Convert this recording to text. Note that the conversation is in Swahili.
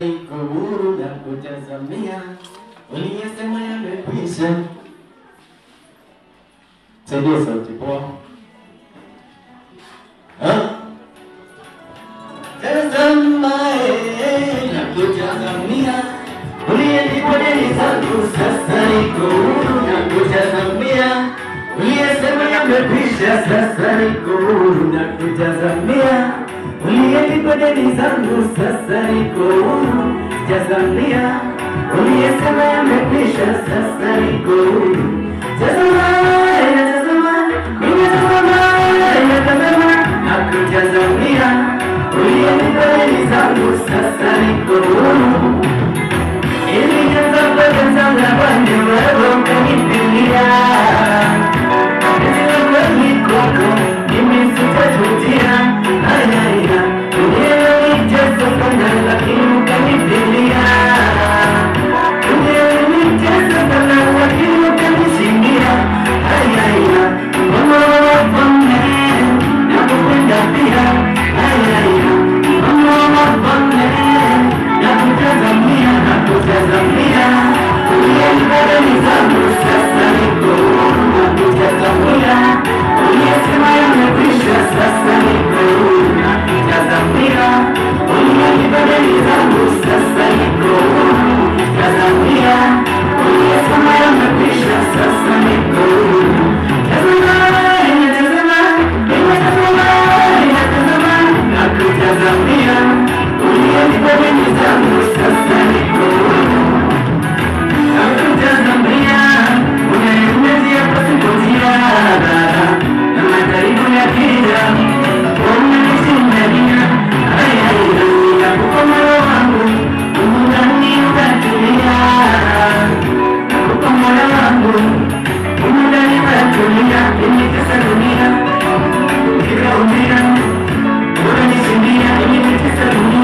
Niko huru na kutazamia uliyesema yamekwisha. Saidia sauti poa. Eh, na kutazamia uliyenipa sasa niko huru na kutazamia uliyenipa deni zangu, سسركم جزمنيا كل سما مكنش سسركم جزما يا جزما كل جزما يا جزما حق جزمنيا كل يوم تاني سامو سسركم Salomina, Libre Omega, Ora Miseria, Libre Salomina.